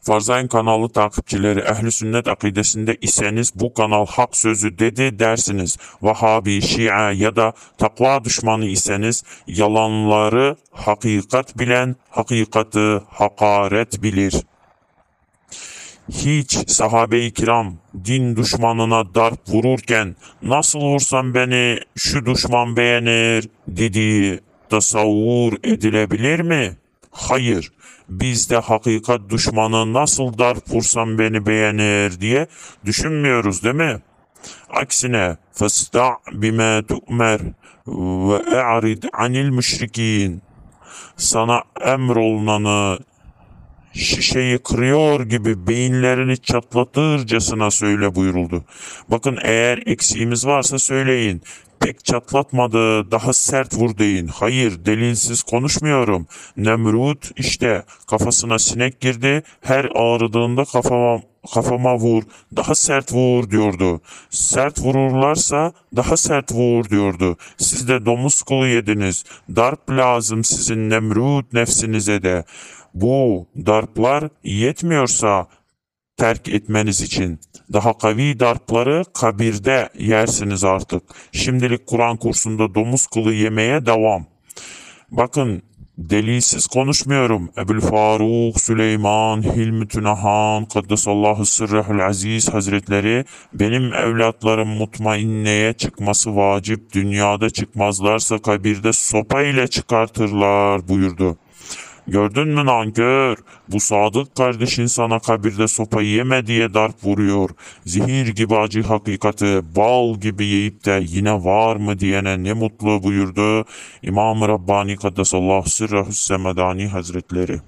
Farzayın kanalı takipçileri ehli sünnet akidesinde iseniz bu kanal hak sözü dedi dersiniz. Vahabi, Şia ya da takva düşmanı iseniz yalanları hakikat bilen hakikati hakaret bilir. Hiç sahabe-i kiram din düşmanına darp vururken nasıl vursam beni şu düşman beğenir dediği tasavvur edilebilir mi? Hayır. Biz de hakikat düşmanı nasıl darp vursam beni beğenir diye düşünmüyoruz değil mi? Aksine festa bime tu'mer ve e'rid anil müşrikin. Sana emrolunanı şişeyi kırıyor gibi beyinlerini çatlatırcasına söyle buyuruldu. Bakın eğer eksiğimiz varsa söyleyin. Pek çatlatmadı, daha sert vur deyin. Hayır, delilsiz konuşmuyorum. Nemrut işte kafasına sinek girdi, her ağrıdığında kafama kafama vur, daha sert vur diyordu. Sert vururlarsa daha sert vur diyordu. Siz de domuz kulu yediniz. Darp lazım sizin Nemrut nefsinize de. Bu darplar yetmiyorsa terk etmeniz için daha kavi darpları kabirde yersiniz artık. Şimdilik Kur'an kursunda domuz kılı yemeye devam. Bakın delilsiz konuşmuyorum. Ebul Faruk Süleyman Hilmi Tünahan Kaddesallahu Sırrahul Aziz Hazretleri benim evlatlarım mutmainneye çıkması vacip dünyada çıkmazlarsa kabirde sopa ile çıkartırlar buyurdu. Gördün mü nankör? Bu sadık kardeşin sana kabirde sopa yeme diye darp vuruyor. Zehir gibi acı hakikati bal gibi yiyip de yine var mı diyene ne mutlu buyurdu. İmam-ı Rabbani Kaddesallahu Sırrahü Semedani Hazretleri.